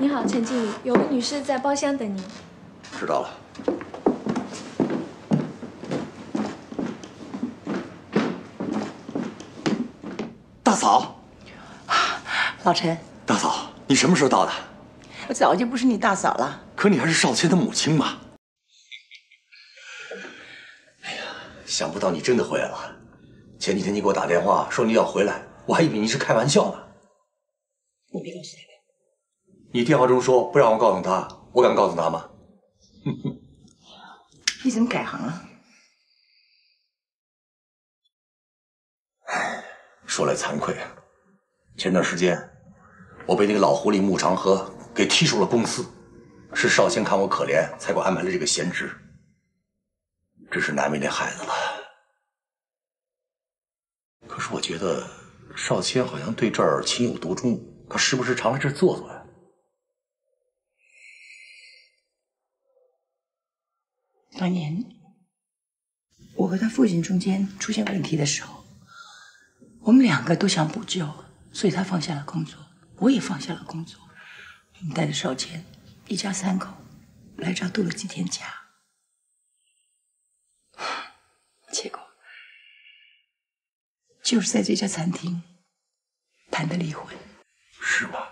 你好，陈经理，有位女士在包厢等您。知道了。大嫂，老陈，大嫂，你什么时候到的？我早就不是你大嫂了。可你还是少谦的母亲嘛。哎呀，想不到你真的回来了。前几天你给我打电话说你要回来，我还以为你是开玩笑呢。你别告诉太太。你电话中说不让我告诉他，我敢告诉他吗？你怎么改行了？唉，说来惭愧，前段时间我被那个老狐狸穆长河给踢出了公司，是少谦看我可怜，才给我安排了这个闲职。真是难为那孩子了。可是我觉得少谦好像对这儿情有独钟，他是不是常来这儿坐坐呀。当年我和他父亲中间出现问题的时候，我们两个都想补救，所以他放下了工作，我也放下了工作，我们带着少谦一家三口来这儿度了几天假，结果就是在这家餐厅谈的离婚。是吗？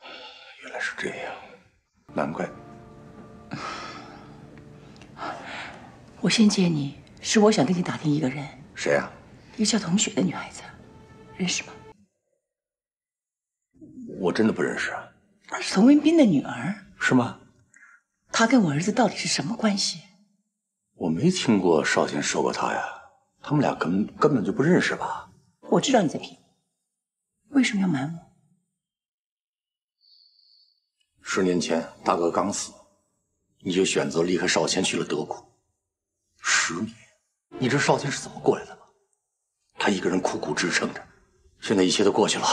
原来是这样，难怪。我先接你，是我想跟你打听一个人，谁啊、一个叫童雪的女孩子，认识吗？我真的不认识啊。她是童文斌的女儿，是吗？她跟我儿子到底是什么关系？我没听过少谦说过她呀。他们俩根根本就不认识吧？我知道你在骗我，为什么要瞒我？十年前大哥刚死，你就选择离开少谦去了德国。十年，你知道少天是怎么过来的吗？他一个人苦苦支撑着。现在一切都过去了，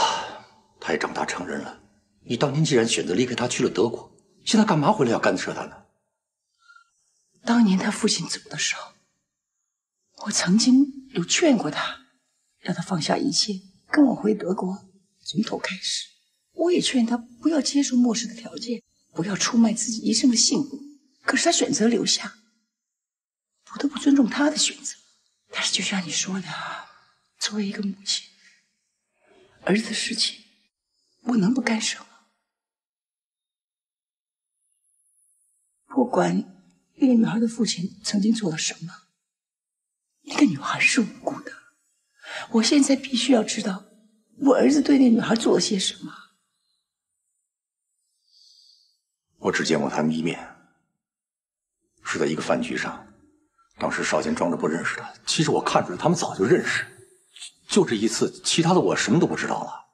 他也长大成人了。你当年既然选择离开他去了德国，现在干嘛回来要干涉他呢？当年他父亲走的时候，我曾经有劝过他，让他放下一切，跟我回德国，从头开始。我也劝他不要接受末世的条件，不要出卖自己一生的幸福。可是他选择留下，我都不尊重他的选择。但是就像你说的，作为一个母亲，儿子的事情，我能不干涉吗？不管那个女孩的父亲曾经做了什么，那个女孩是无辜的。我现在必须要知道，我儿子对那女孩做了些什么。我只见过他们一面，是在一个饭局上。当时少谦装着不认识他，其实我看出来他们早就认识。就这一次，其他的我什么都不知道了。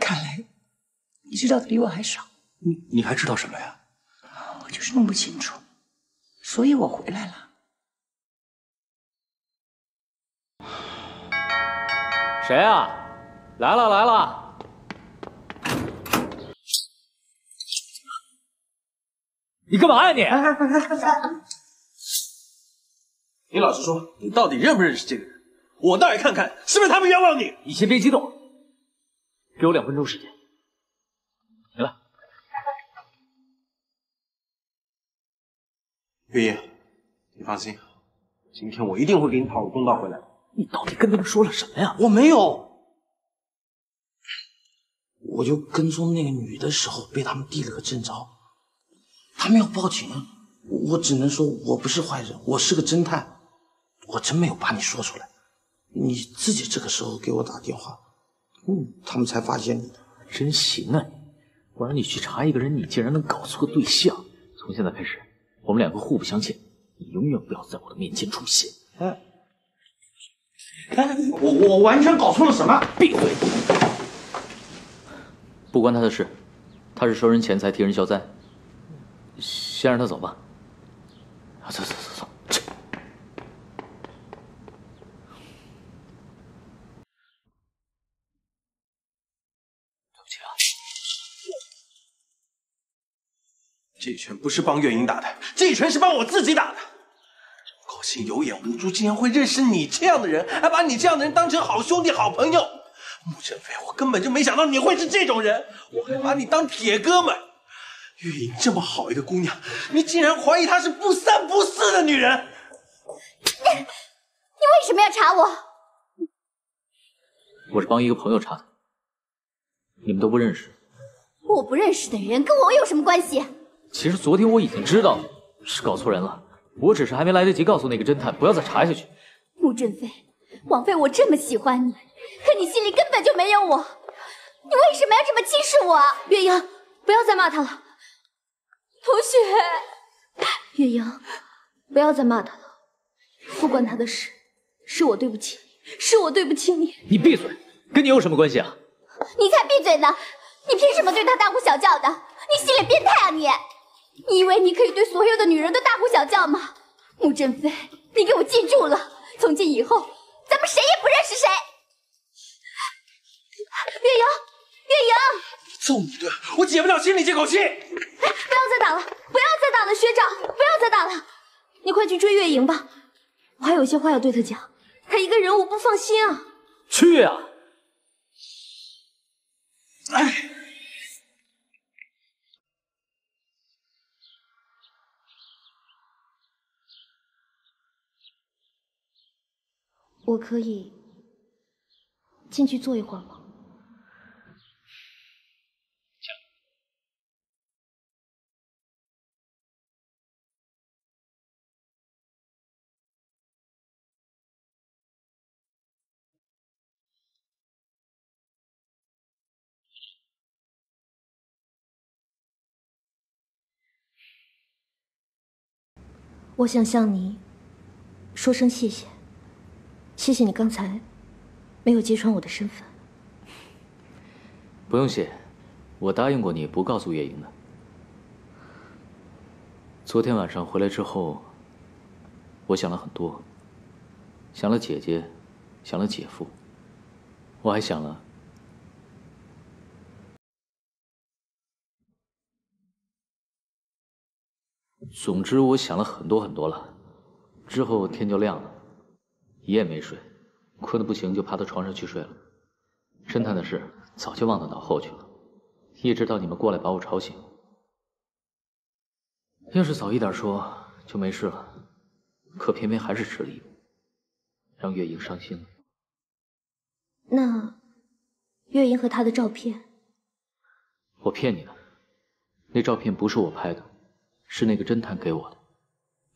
看来你知道的比我还少。你你还知道什么呀？我就是弄不清楚，所以我回来了。谁啊？来了来了！你干嘛呀你？你老实说，你到底认不认识这个人？我倒要看看是不是他们冤枉你。你先别激动，给我两分钟时间。来吧，月夜，你放心，今天我一定会给你讨个公道回来。你到底跟他们说了什么呀？我没有，我就跟踪那个女的时候被他们递了个正着，他们要报警，我只能说我不是坏人，我是个侦探，我真没有把你说出来。你自己这个时候给我打电话，嗯，他们才发现你的。真行啊你！我让你去查一个人，你竟然能搞错对象。从现在开始，我们两个互不相欠，你永远不要在我的面前出现。哎，哎，我我完全搞错了什么？闭嘴！不关他的事，他是收人钱财替人消灾，先让他走吧。啊，走走走走，这一拳不是帮月英打的，这一拳是帮我自己打的。高兴有眼无珠，竟然会认识你这样的人，还把你这样的人当成好兄弟、好朋友。穆振飞，我根本就没想到你会是这种人，我还把你当铁哥们。月影这么好一个姑娘，你竟然怀疑她是不三不四的女人？你你为什么要查我？我是帮一个朋友查的，你们都不认识。我不认识的人跟我有什么关系？其实昨天我已经知道是搞错人了，我只是还没来得及告诉那个侦探不要再查下去。穆振飞，枉费我这么喜欢你，可你心里根本就没有我，你为什么要这么轻视我？月英，不要再骂他了。同学，月英，不要再骂他了。不关他的事，是我对不起你，是我对不起你。你闭嘴，跟你有什么关系啊？你才闭嘴呢！你凭什么对他大呼小叫的？你心里变态啊你！你以为你可以对所有的女人都大呼小叫吗？穆振飞，你给我记住了，从今以后咱们谁也不认识谁。月莹，月莹，揍你一顿，我解不了心里这口气。哎，不要再打了，不要再打了，学长，不要再打了，你快去追月莹吧，我还有些话要对她讲，她一个人我不放心啊。去啊！哎。我可以进去坐一会儿吗？我想向你说声谢谢。谢谢你刚才没有揭穿我的身份。不用谢，我答应过你不告诉月莹的。昨天晚上回来之后，我想了很多，想了姐姐，想了姐夫，我还想了……总之，我想了很多很多了。之后天就亮了。一夜没睡，困得不行，就爬到床上去睡了。侦探的事早就忘到脑后去了，一直到你们过来把我吵醒。要是早一点说就没事了，可偏偏还是迟了一步，让月莹伤心了。那月莹和他的照片，我骗你的，那照片不是我拍的，是那个侦探给我的。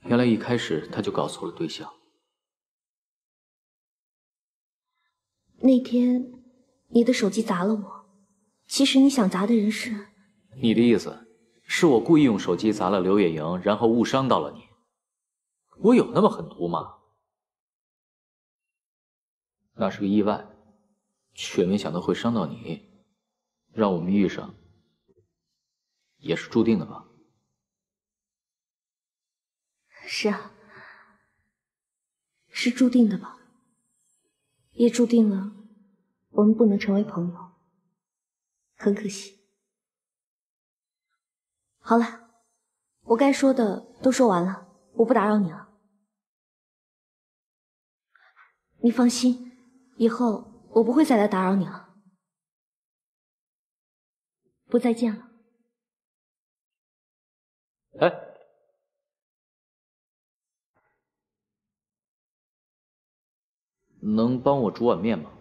原来一开始他就搞错了对象。那天，你的手机砸了我。其实你想砸的人是……你的意思是我故意用手机砸了刘月莹，然后误伤到了你？我有那么狠毒吗？那是个意外，却没想到会伤到你。让我们遇上，也是注定的吧？是啊，是注定的吧？也注定了我们不能成为朋友，很可惜。好了，我该说的都说完了，我不打扰你了。你放心，以后我不会再来打扰你了。不再见了。哎。能帮我煮碗面吗？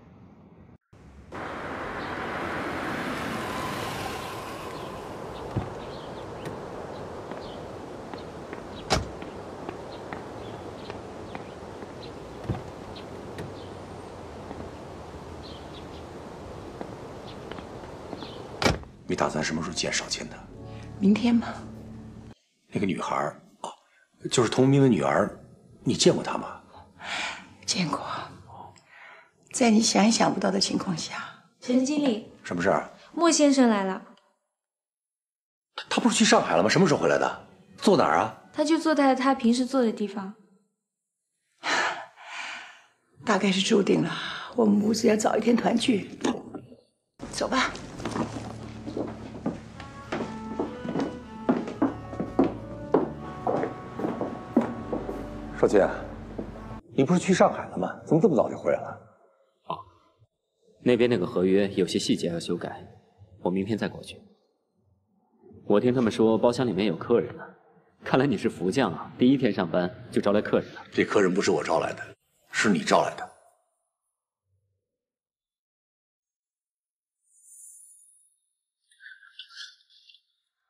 你打算什么时候见少谦的？明天吧。那个女孩哦，就是童明的女儿，你见过她吗？见过。在你想也想不到的情况下，陈经理，什么事儿？莫先生来了。他他不是去上海了吗？什么时候回来的？坐哪儿啊？他就坐在他平时坐的地方。大概是注定了，我们母子要早一天团聚。走吧。少卿，你不是去上海了吗？怎么这么早就回来了？那边那个合约有些细节要修改，我明天再过去。我听他们说包厢里面有客人呢，看来你是福将啊！第一天上班就招来客人了。这客人不是我招来的，是你招来的。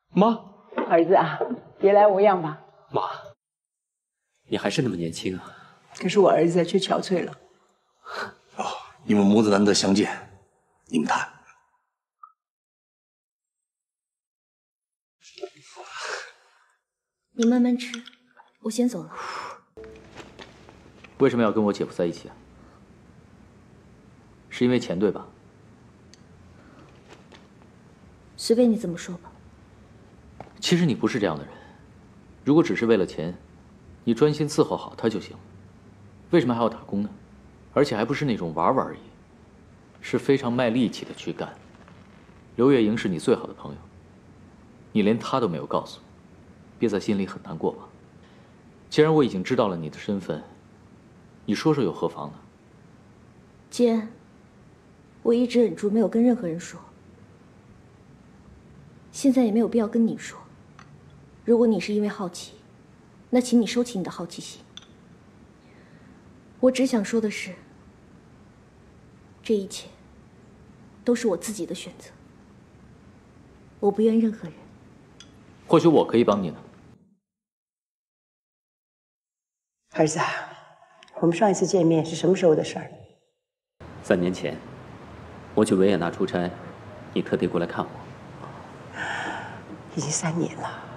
妈，儿子啊，别来无恙吧？妈，你还是那么年轻啊！可是我儿子却憔悴了。哦，你们母子难得相见，你们谈。你慢慢吃，我先走了。为什么要跟我姐夫在一起啊？是因为钱对吧？随便你怎么说吧。其实你不是这样的人，如果只是为了钱，你专心伺候好他就行。为什么还要打工呢？而且还不是那种玩玩而已，是非常卖力气的去干。刘月莹是你最好的朋友，你连她都没有告诉。憋在心里很难过吧？既然我已经知道了你的身份，你说说又何妨呢？坚，我一直忍住没有跟任何人说，现在也没有必要跟你说。如果你是因为好奇，那请你收起你的好奇心。我只想说的是，这一切都是我自己的选择，我不怨任何人。或许我可以帮你呢。儿子，我们上一次见面是什么时候的事儿？三年前，我去维也纳出差，你特地过来看我。已经三年了。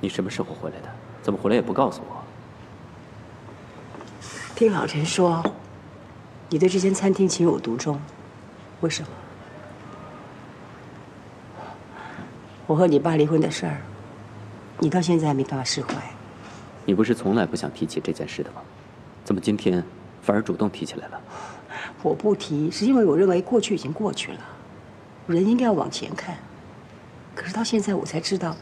你什么时候回来的？怎么回来也不告诉我？听老陈说，你对这间餐厅情有独钟，为什么？我和你爸离婚的事儿，你到现在还没办法释怀。你不是从来不想提起这件事的吗？怎么今天反而主动提起来了？我不提，是因为我认为过去已经过去了，人应该要往前看。可是到现在我才知道，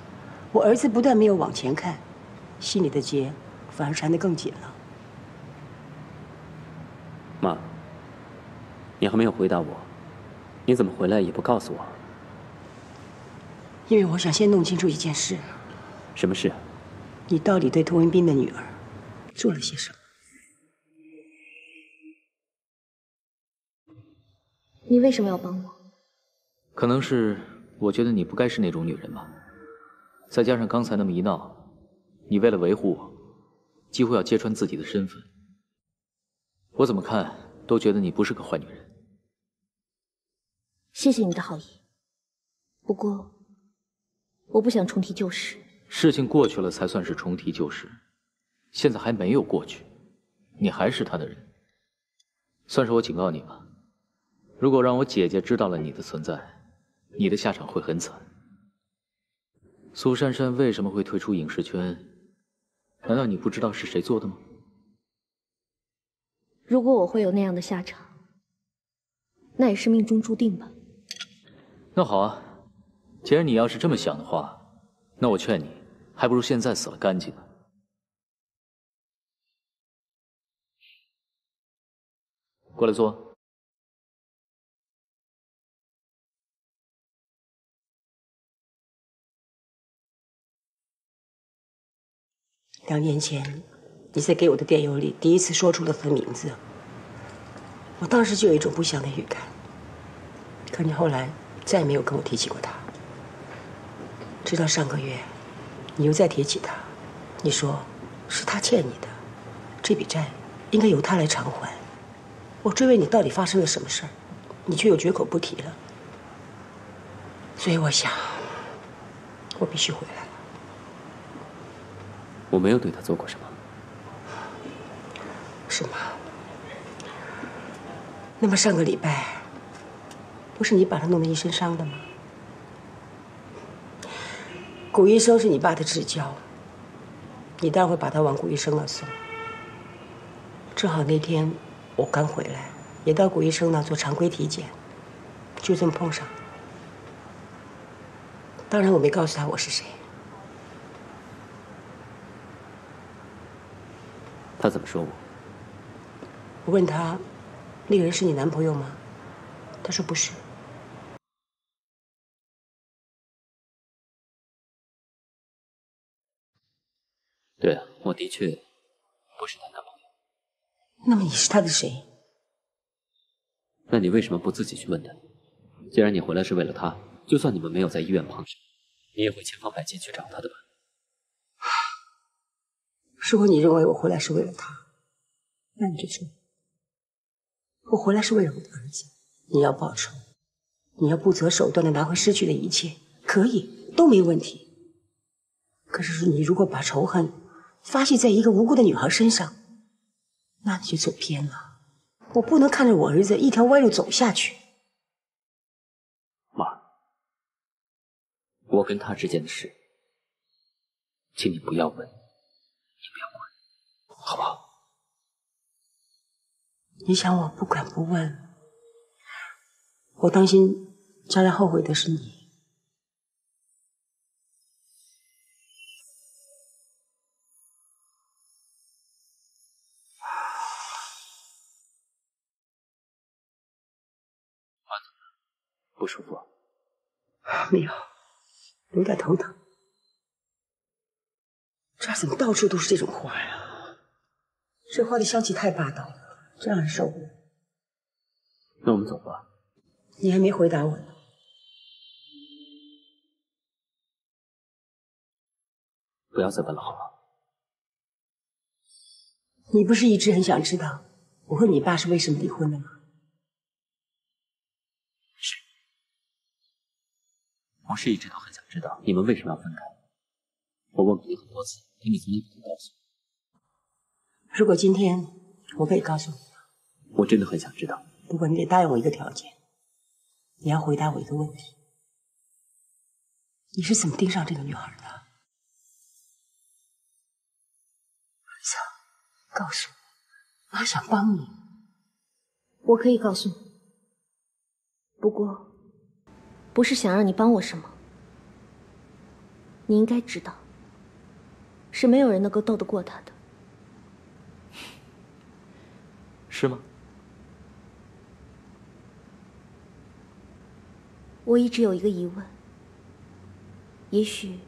我儿子不但没有往前看，心里的结反而缠得更紧了。妈，你还没有回答我，你怎么回来也不告诉我？因为我想先弄清楚一件事。什么事？你到底对涂文斌的女儿做了些什么？你为什么要帮我？可能是我觉得你不该是那种女人吧。再加上刚才那么一闹，你为了维护我，几乎要揭穿自己的身份。我怎么看都觉得你不是个坏女人。谢谢你的好意，不过我不想重提旧事。事情过去了才算是重提旧事，现在还没有过去，你还是他的人。算是我警告你吧，如果让我姐姐知道了你的存在，你的下场会很惨。苏珊珊为什么会退出影视圈？难道你不知道是谁做的吗？如果我会有那样的下场，那也是命中注定吧。那好啊，既然你要是这么想的话，那我劝你。还不如现在死了干净呢。过来坐。两年前，你在给我的电邮里第一次说出了他的名字，我当时就有一种不祥的预感。可你后来再也没有跟我提起过他，直到上个月。你又再提起他，你说是他欠你的，这笔债应该由他来偿还。我追问你到底发生了什么事儿，你却又绝口不提了。所以我想，我必须回来。我没有对他做过什么，是吗？那么上个礼拜，不是你把他弄得一身伤的吗？古医生是你爸的至交，你当然会把他往古医生那送。正好那天我刚回来，也到古医生那做常规体检，就这么碰上。当然我没告诉他我是谁。他怎么说我？我问他，那个人是你男朋友吗？他说不是。对啊，我的确不是他男朋友。那么你是他的谁？那你为什么不自己去问他？既然你回来是为了他，就算你们没有在医院碰上，你也会千方百计去找他的吧？如果你认为我回来是为了他，那你就说，我回来是为了我的儿子。你要报仇，你要不择手段的拿回失去的一切，可以，都没问题。可是你如果把仇恨发泄在一个无辜的女孩身上，那你就走偏了。我不能看着我儿子一条歪路走下去。妈，我跟他之间的事，请你不要问，好不好？你想我不管不问？我担心将来后悔的是你。不舒服？没有，有点头疼。这儿怎么到处都是这种花呀？这花的香气太霸道了，真让人受不了。那我们走吧。你还没回答我呢。不要再问了，好吗？你不是一直很想知道我和你爸是为什么离婚的吗？我是一直都很想知道你们为什么要分开。我问过你很多次，可你从来不肯告诉我。如果今天我可以告诉你，我真的很想知道。不过你得答应我一个条件，你要回答我一个问题：你是怎么盯上这个女孩的？儿子，告诉我，妈想帮你。我可以告诉你，不过。不是想让你帮我什么，你应该知道，是没有人能够斗得过他的，是吗？我一直有一个疑问，也许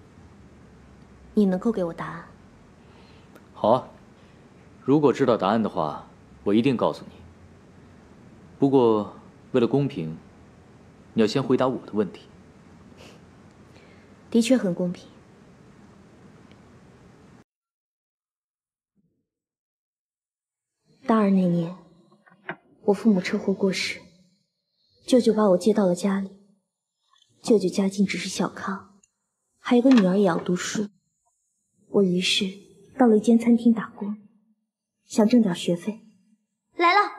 你能够给我答案。好啊，如果知道答案的话，我一定告诉你。不过为了公平。你要先回答我的问题。的确很公平。大二那年，我父母车祸过世，舅舅把我接到了家里。舅舅家境只是小康，还有个女儿也要读书。我于是到了一间餐厅打工，想挣点学费。来了，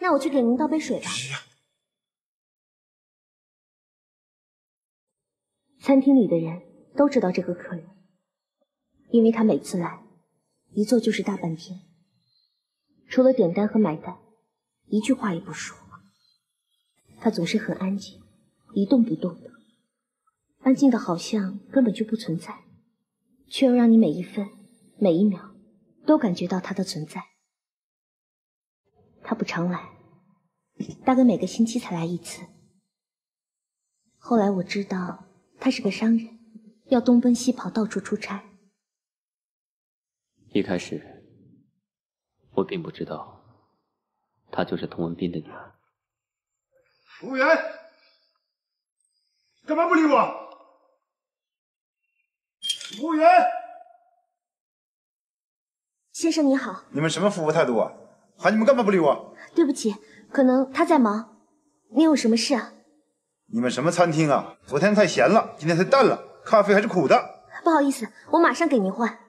那我去给您倒杯水吧。餐厅里的人都知道这个客人，因为他每次来，一坐就是大半天，除了点单和买单，一句话也不说。他总是很安静，一动不动的，安静的好像根本就不存在，却又让你每一分每一秒都感觉到他的存在。他不常来，大概每个星期才来一次。后来我知道。他是个商人，要东奔西跑，到处出差。一开始，我并不知道，她就是童文斌的女儿。服务员，干嘛不理我？服务员，先生你好。你们什么服务态度啊？喊你们干嘛不理我？对不起，可能他在忙。你有什么事啊？你们什么餐厅啊？昨天太咸了，今天太淡了，咖啡还是苦的。不好意思，我马上给您换。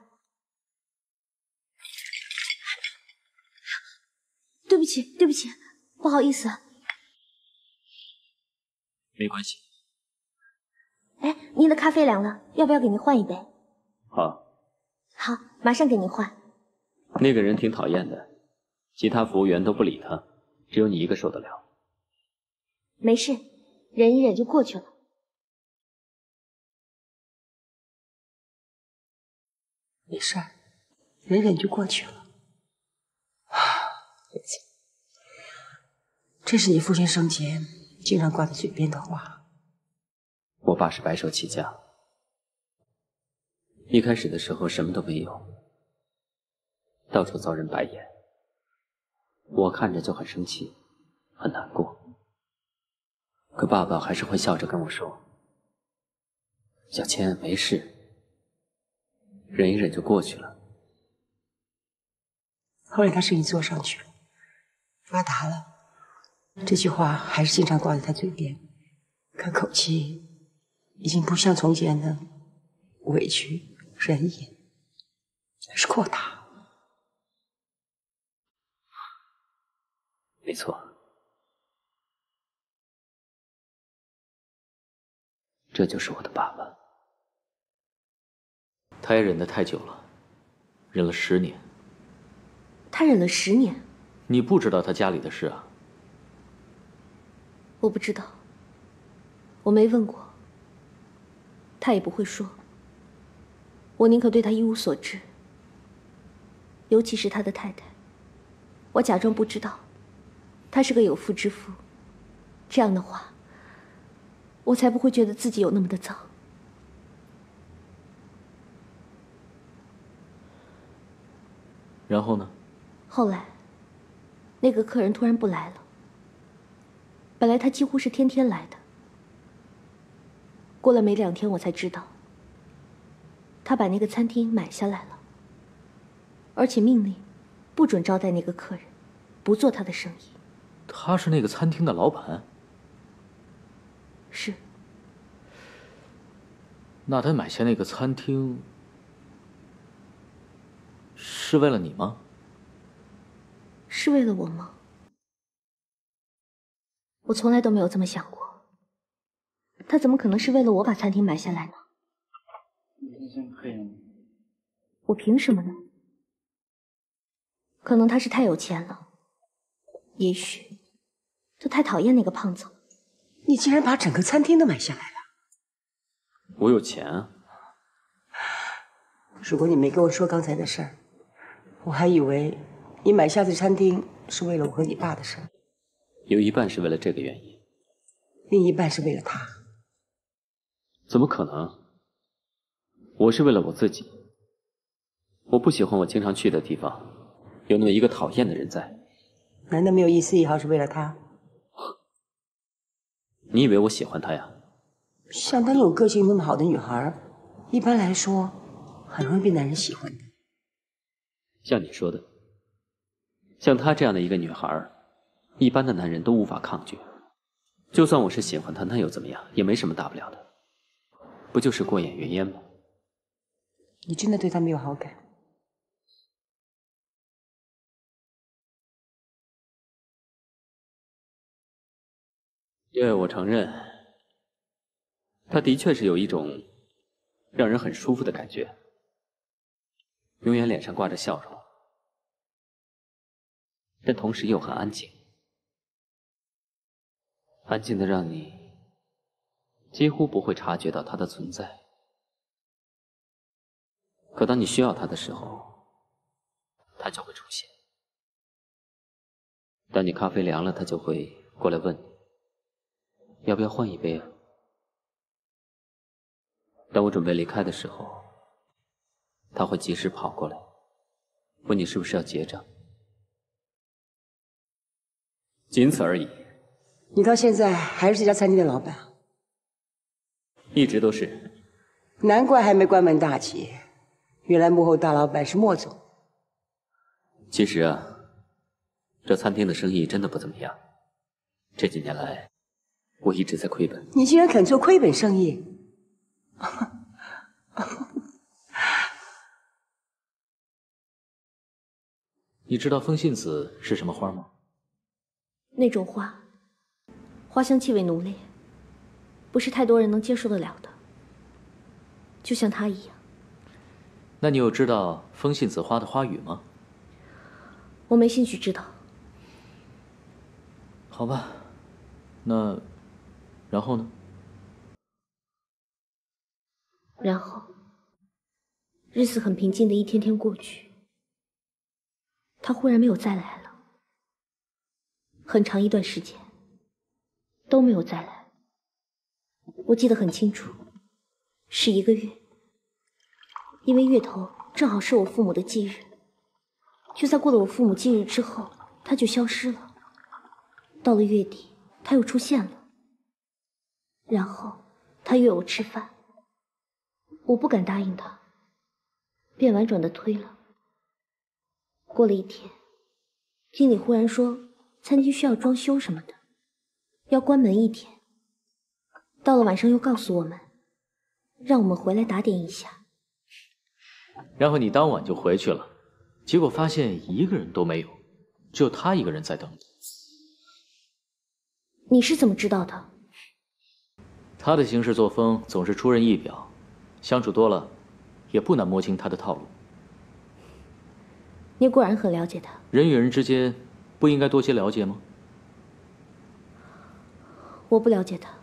对不起，对不起，不好意思。没关系。哎，您的咖啡凉了，要不要给您换一杯？好。好，马上给您换。那个人挺讨厌的，其他服务员都不理他，只有你一个受得了。没事。忍一忍就过去了，没事儿，忍忍就过去了。啊，对不起，这是你父亲生前经常挂在嘴边的话。我爸是白手起家，一开始的时候什么都没有，到处遭人白眼，我看着就很生气，很难过。可爸爸还是会笑着跟我说：“小千，没事，忍一忍就过去了。”后来他生意做上去了，发达了，这句话还是经常挂在他嘴边，可口气已经不像从前的委屈、忍忍，而是扩大。没错，这就是我的爸爸。他也忍得太久了，忍了十年。他忍了十年，你不知道他家里的事啊？我不知道，我没问过，他也不会说。我宁可对他一无所知，尤其是他的太太。我假装不知道，他是个有妇之夫，这样的话，我才不会觉得自己有那么的脏。然后呢？后来，那个客人突然不来了。本来他几乎是天天来的。过了没两天，我才知道，他把那个餐厅买下来了，而且命令不准招待那个客人，不做他的生意。他是那个餐厅的老板。是。那他买下那个餐厅，是为了你吗？是为了我吗？我从来都没有这么想过。他怎么可能是为了我把餐厅买下来呢？我凭什么呢？可能他是太有钱了，也许他太讨厌那个胖子了。你竟然把整个餐厅都买下来了？我有钱啊！如果你没跟我说刚才的事儿，我还以为……你买下这餐厅是为了我和你爸的事，有一半是为了这个原因，另一半是为了他。怎么可能？我是为了我自己。我不喜欢我经常去的地方有那么一个讨厌的人在。难道没有一丝一毫是为了他？你以为我喜欢他呀？像她那种个性那么好的女孩，一般来说很容易被男人喜欢的。像你说的。像她这样的一个女孩，一般的男人都无法抗拒。就算我是喜欢他，那又怎么样？也没什么大不了的，不就是过眼云烟吗？你真的对他没有好感？对，我承认，他的确是有一种让人很舒服的感觉，永远脸上挂着笑容。但同时又很安静，安静的让你几乎不会察觉到它的存在。可当你需要它的时候，它就会出现。当你咖啡凉了，它就会过来问你要不要换一杯啊。当我准备离开的时候，他会及时跑过来问你是不是要结账。仅此而已。你到现在还是这家餐厅的老板？一直都是。难怪还没关门大吉，原来幕后大老板是莫总。其实啊，这餐厅的生意真的不怎么样。这几年来，我一直在亏本。你竟然肯做亏本生意？你知道风信子是什么花吗？那种花，花香气味浓烈，不是太多人能接受得了的。就像他一样。那你有知道风信子花的花语吗？我没兴趣知道。好吧，那然后呢？然后，日子很平静的一天天过去，他忽然没有再来了。很长一段时间都没有再来。我记得很清楚，是一个月，因为月头正好是我父母的忌日。就在过了我父母忌日之后，他就消失了。到了月底，他又出现了，然后他约我吃饭，我不敢答应他，便婉转的推了。过了一天，经理忽然说餐厅需要装修什么的，要关门一天。到了晚上又告诉我们，让我们回来打点一下。然后你当晚就回去了，结果发现一个人都没有，只有他一个人在等你。你是怎么知道的？他的行事作风总是出人意表，相处多了，也不难摸清他的套路。你果然很了解他。人与人之间，不应该多些了解吗？我不了解他。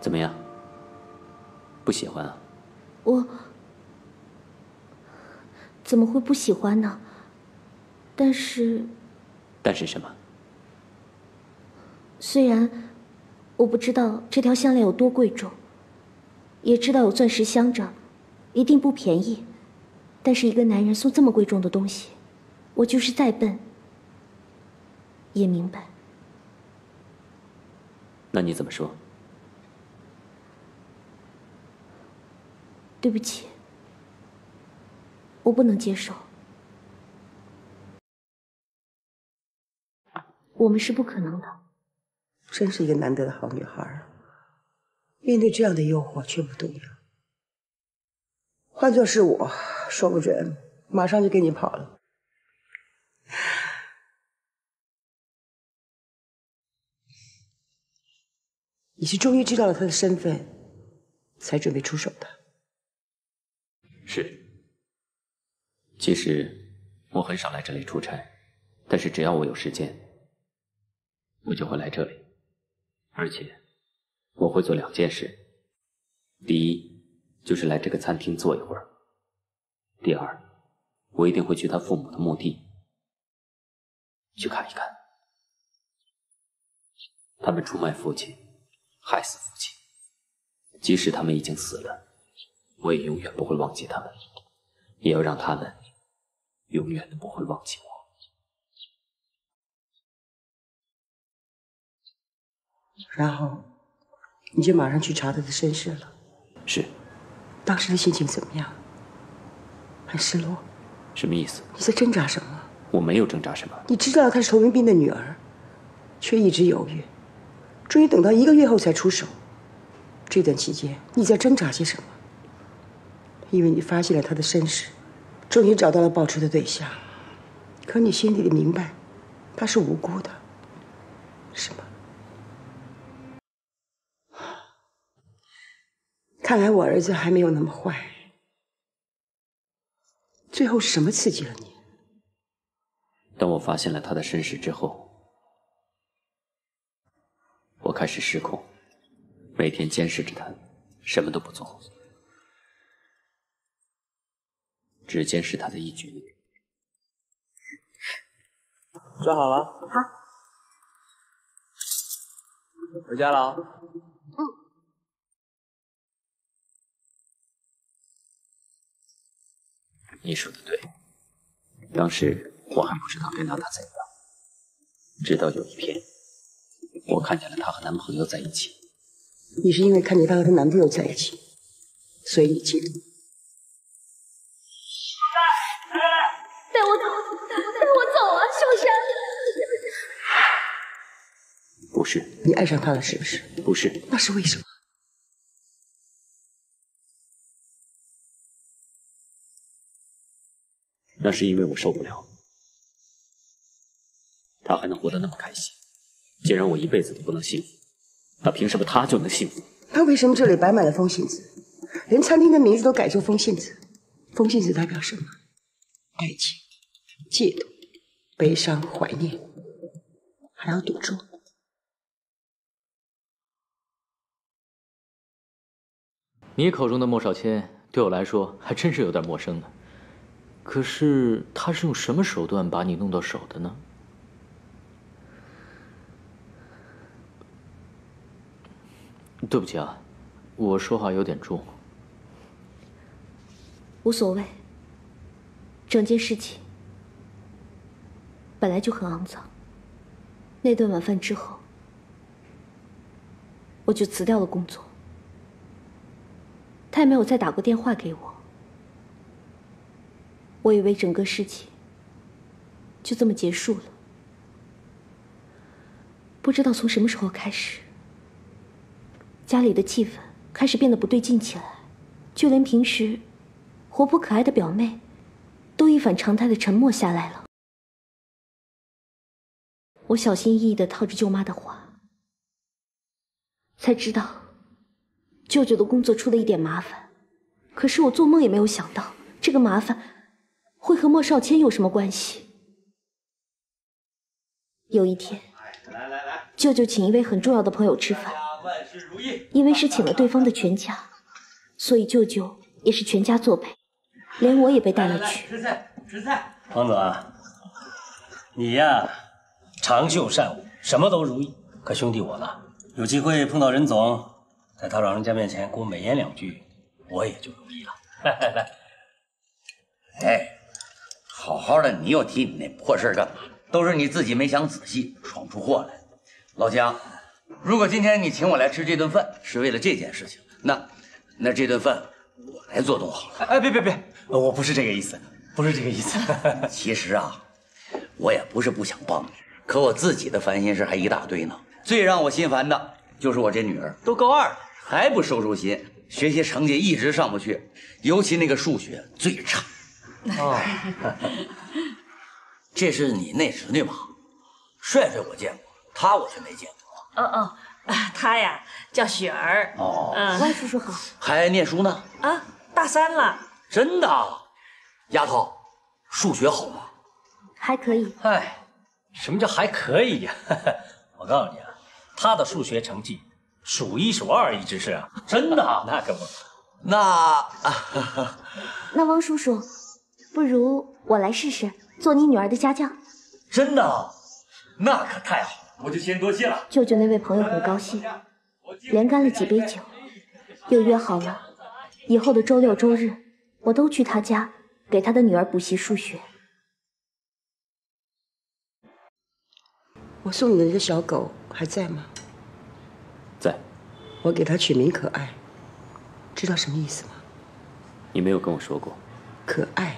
怎么样？不喜欢啊？我怎么会不喜欢呢？但是，但是什么？虽然我不知道这条项链有多贵重，也知道有钻石镶着，一定不便宜，但是一个男人送这么贵重的东西，我就是再笨也明白。那你怎么说？对不起，我不能接受。我们是不可能的。真是一个难得的好女孩啊，面对这样的诱惑却不动摇。换做是我，说不准马上就跟你跑了。你是终于知道了他的身份，才准备出手的。是。其实我很少来这里出差，但是只要我有时间，我就会来这里。而且我会做两件事：第一，就是来这个餐厅坐一会儿；第二，我一定会去他父母的墓地去看一看。他们出卖父亲，害死父亲，即使他们已经死了。我也永远不会忘记他们，也要让他们永远都不会忘记我。然后，你就马上去查他的身世了。是。当时的心情怎么样？很失落。什么意思？你在挣扎什么？我没有挣扎什么。你知道她是仇文斌的女儿，却一直犹豫，终于等到一个月后才出手。这段期间，你在挣扎些什么？因为你发现了他的身世，终于找到了报仇的对象，可你心底里明白，他是无辜的，是吗？看来我儿子还没有那么坏。最后是什么刺激了你？当我发现了他的身世之后，我开始失控，每天监视着他，什么都不做，只监视他的一举一动。装好了，好，回家了啊。嗯。你说的对，当时我还不知道跟娜娜怎样，直到有一天，我看见了她和男朋友在一起。你是因为看见她和她男朋友在一起，所以你嫉妒？不是，你爱上他了是不是？不是，那是为什么？那是因为我受不了，他还能活得那么开心，既然我一辈子都不能幸福，那凭什么他就能幸福？那为什么这里摆满了风信子，连餐厅的名字都改作风信子？风信子代表什么？爱情、嫉妒、悲伤、怀念，还要赌注。你口中的莫少谦，对我来说还真是有点陌生呢。可是他是用什么手段把你弄到手的呢？对不起啊，我说话有点重。无所谓，整件事情本来就很肮脏。那顿晚饭之后，我就辞掉了工作。他也没有再打过电话给我。我以为整个事情就这么结束了，不知道从什么时候开始，家里的气氛开始变得不对劲起来，就连平时活泼可爱的表妹，都一反常态的沉默下来了。我小心翼翼的套着舅妈的话，才知道舅舅的工作出了一点麻烦，可是我做梦也没有想到这个麻烦。会和莫少谦有什么关系？有一天，来来来舅舅请一位很重要的朋友吃饭，万事如意因为是请了对方的全家，所以舅舅也是全家作陪，连我也被带了去。吃菜，吃菜。黄总啊，你呀，长袖善舞，什么都如意。可兄弟我呢，有机会碰到任总，在他老人家面前给我美言两句，我也就如意了。来来来，哎。好好的，你又提你那破事干嘛？都是你自己没想仔细，闯出祸来。老姜，如果今天你请我来吃这顿饭是为了这件事情，那那这顿饭我来做东好了。哎，别别别，我不是这个意思，不是这个意思。其实啊，我也不是不想帮你，可我自己的烦心事还一大堆呢。最让我心烦的就是我这女儿都高二了，还不收收心，学习成绩一直上不去，尤其那个数学最差。哦，这是你那侄女吧？帅帅我见过，他我却没见过。哦哦，他呀叫雪儿。哦，万叔叔好。还念书呢？啊，大三了。真的？丫头，数学好吗？还可以。哎，什么叫还可以呀？我告诉你啊，他的数学成绩数一数二，一直是啊。真的？那可不。那 那汪叔叔。不如我来试试做你女儿的家教，真的？那可太好了，我就先多谢了。舅舅那位朋友很高兴，连干了几杯酒，又约好了以后的周六周日，我都去他家给他的女儿补习数学。我送你的那个小狗还在吗？在。我给他取名可爱，知道什么意思吗？你没有跟我说过。可爱。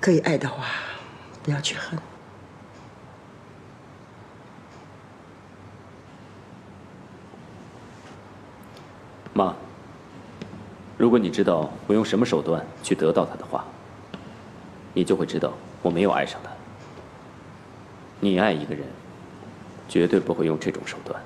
可以爱的话，不要去恨。妈，如果你知道我用什么手段去得到他的话，你就会知道我没有爱上他。你爱一个人，绝对不会用这种手段。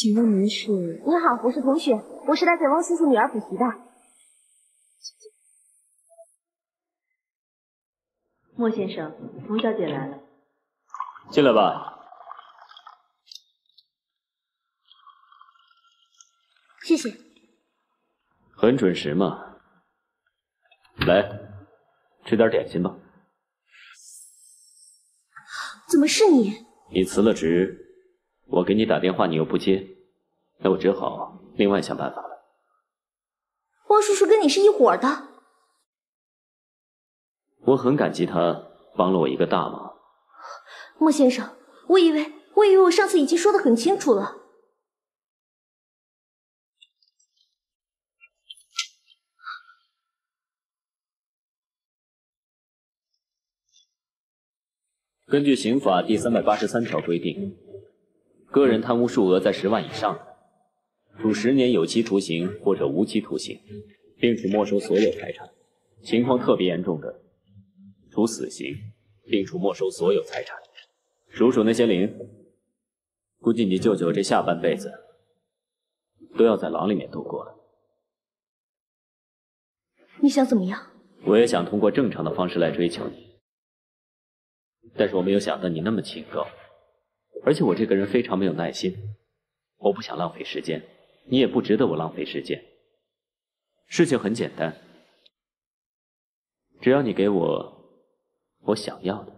请问您是？您好，我是同学，我是来给汪叔叔女儿补习的。莫先生，冯小姐来了。进来吧。谢谢。很准时嘛。来，吃点点心吧。怎么是你？你辞了职。我给你打电话，你又不接，那我只好另外想办法了。汪叔叔跟你是一伙的，我很感激他帮了我一个大忙。莫先生，我以为我以为我上次已经说的很清楚了。根据刑法第三百八十三条规定。个人贪污数额在十万以上的，处十年有期徒刑或者无期徒刑，并处没收所有财产；情况特别严重的，处死刑，并处没收所有财产。数数那些零，估计你舅舅这下半辈子都要在牢里面度过了。你想怎么样？我也想通过正常的方式来追求你，但是我没有想到你那么清高。而且我这个人非常没有耐心，我不想浪费时间，你也不值得我浪费时间。事情很简单，只要你给我我想要的，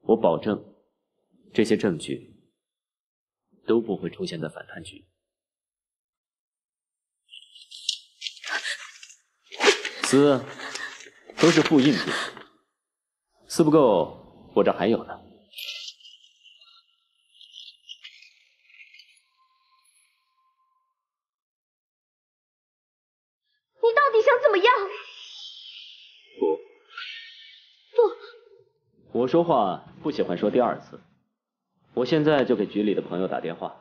我保证这些证据都不会出现在反贪局。丝都是复印品，丝不够，我这还有呢。我说话不喜欢说第二次，我现在就给局里的朋友打电话。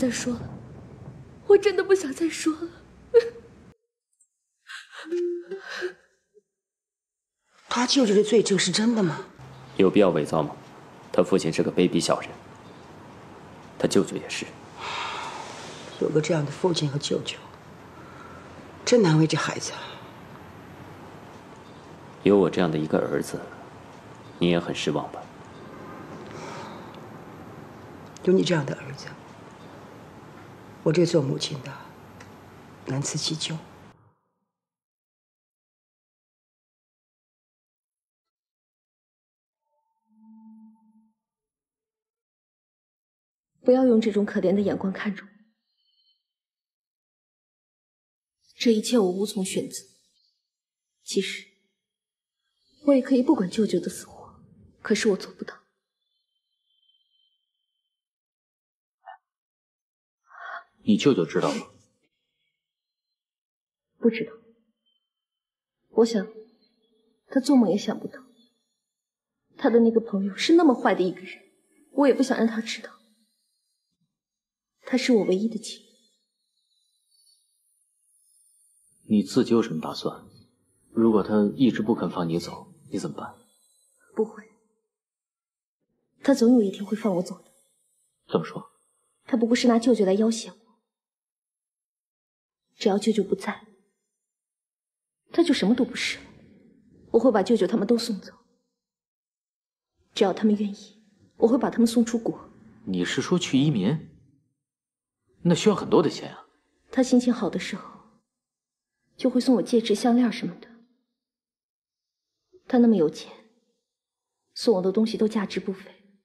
再说了，我真的不想再说了。他舅舅的罪证是真的吗？有必要伪造吗？他父亲是个卑鄙小人，他舅舅也是。有个这样的父亲和舅舅，真难为这孩子。有我这样的一个儿子，你也很失望吧？有你这样的儿子。我这做母亲的难辞其咎。不要用这种可怜的眼光看着我。这一切我无从选择。其实，我也可以不管舅舅的死活，可是我做不到。你舅舅知道吗？不知道。我想，他做梦也想不到，他的那个朋友是那么坏的一个人。我也不想让他知道，他是我唯一的亲人。你自己有什么打算？如果他一直不肯放你走，你怎么办？不会，他总有一天会放我走的。怎么说？他不过是拿舅舅来要挟我。只要舅舅不在，他就什么都不是了。我会把舅舅他们都送走，只要他们愿意，我会把他们送出国。你是说去移民？那需要很多的钱啊。他心情好的时候，就会送我戒指、项链什么的。他那么有钱，送我的东西都价值不菲。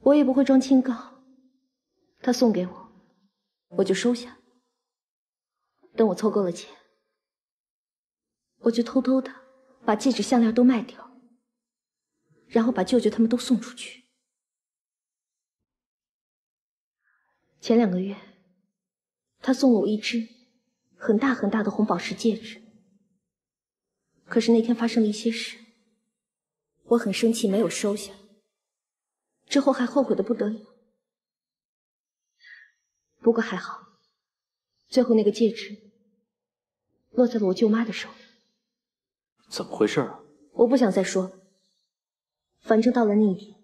我也不会装清高，他送给我，我就收下。等我凑够了钱，我就偷偷的把戒指、项链都卖掉，然后把舅舅他们都送出去。前两个月，他送了我一只很大很大的红宝石戒指。可是那天发生了一些事，我很生气，没有收下。之后还后悔的不得了。不过还好，最后那个戒指落在了我舅妈的手里。怎么回事啊？我不想再说。反正到了那一天，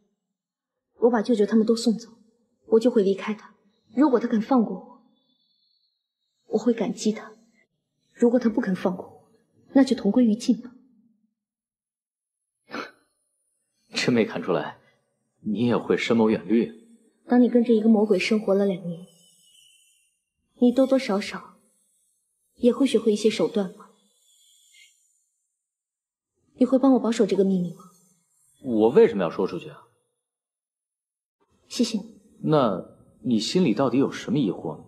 我把舅舅他们都送走，我就会离开他。如果他肯放过我，我会感激他；如果他不肯放过我，那就同归于尽吧。真没看出来，你也会深谋远虑。当你跟着一个魔鬼生活了两年，你多多少少也会学会一些手段吗？你会帮我保守这个秘密吗？我为什么要说出去啊？谢谢你。那。你心里到底有什么疑惑呢？